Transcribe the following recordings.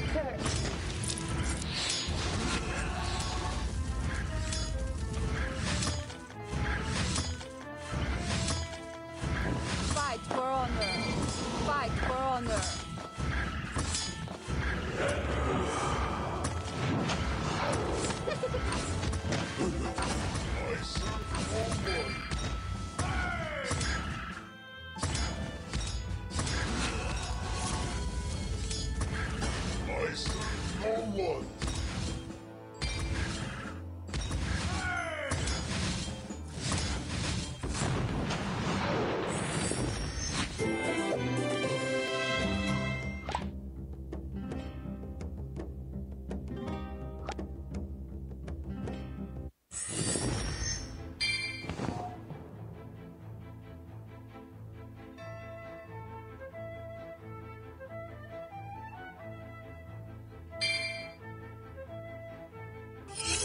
my curse.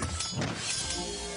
life.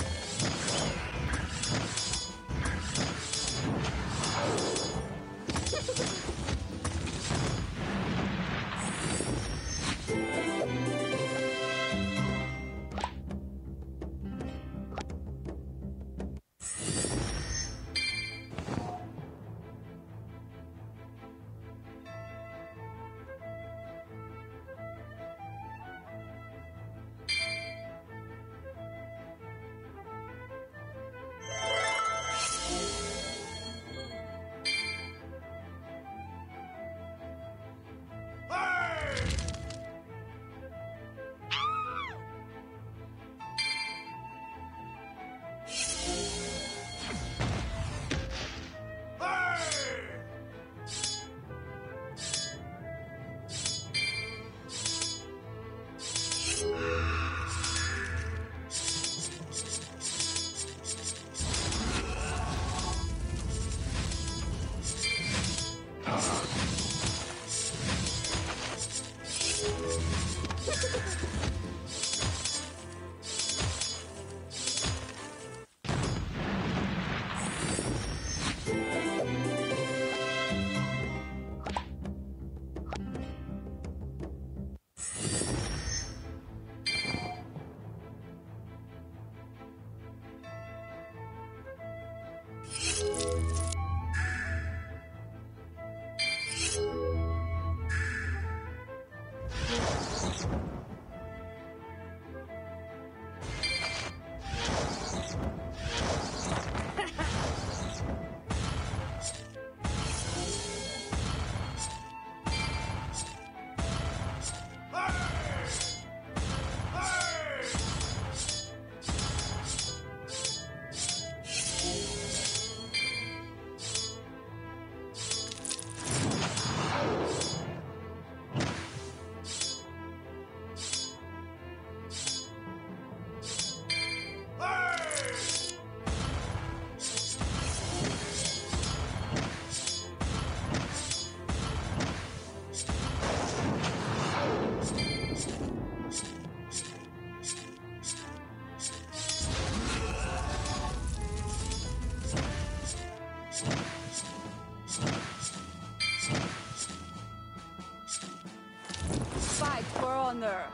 burner.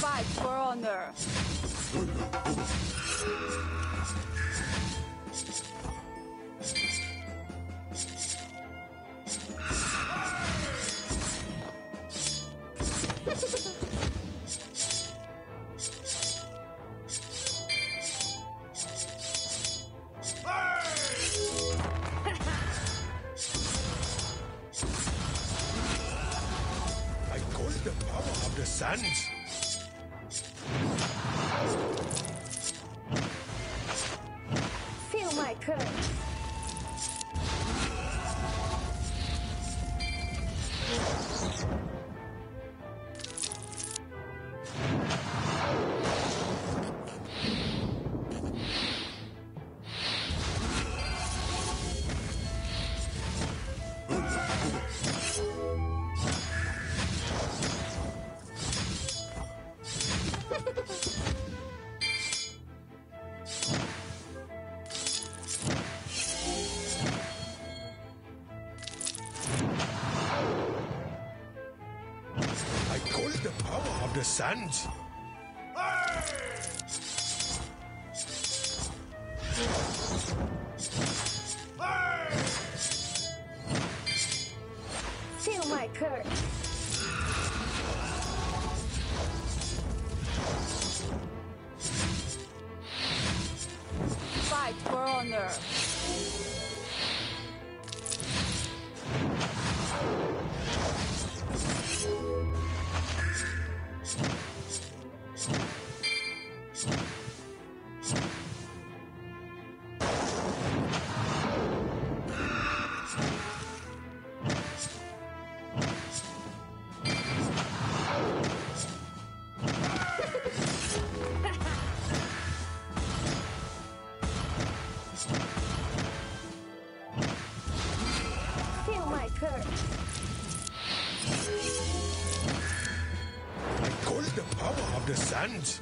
Fight for honor. sons. sand. Feel my curse. understand?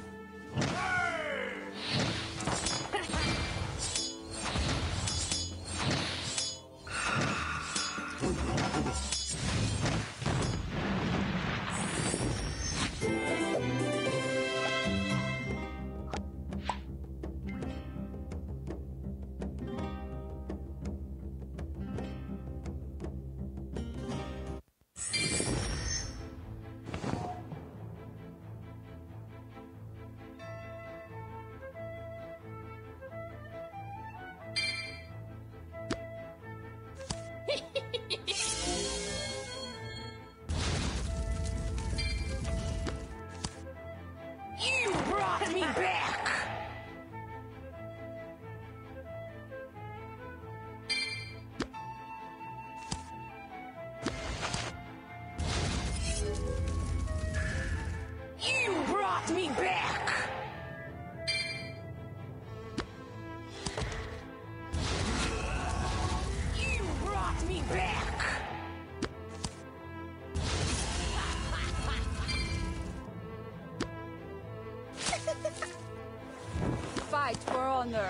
fight for honor.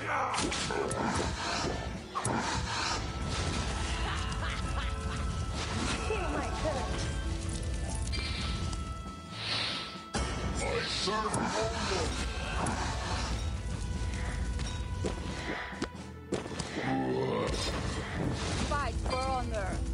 Yeah. longer.